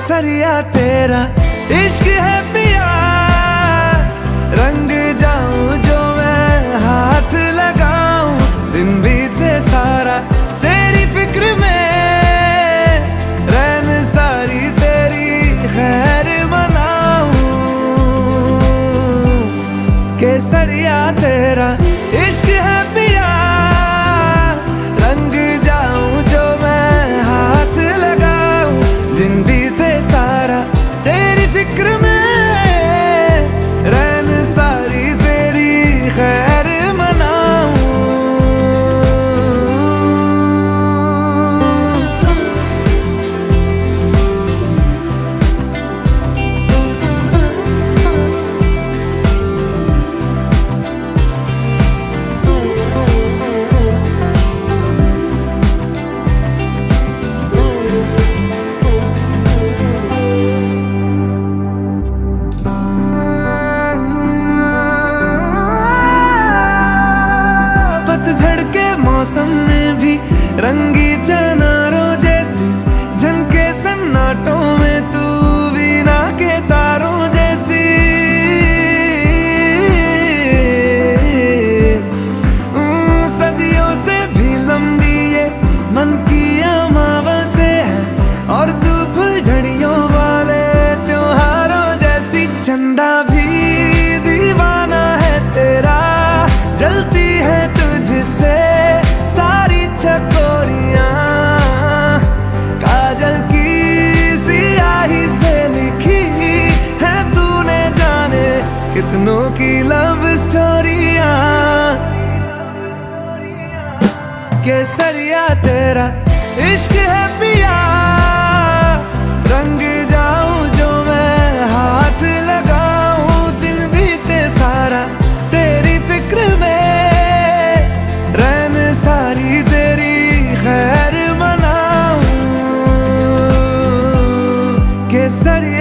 केसरिया तेरा इश्क है पिया। रंग जाऊँ जो मैं हाथ लगाऊँ दिन बीते पतझड़ के मौसम में भी रंगी चनारों जैसी, झनके सन्नाटों में तू बिना के तारों जैसी। सदियों से भी लंबी ये मन की अमावस्या है, और तू फुलझड़ियों वाले त्योहारों जैसी चंदा भी काजल की सियाही से है जाने कितनों की लव स्टोरियाँ केसरिया तेरा इश्क है पिया सरिया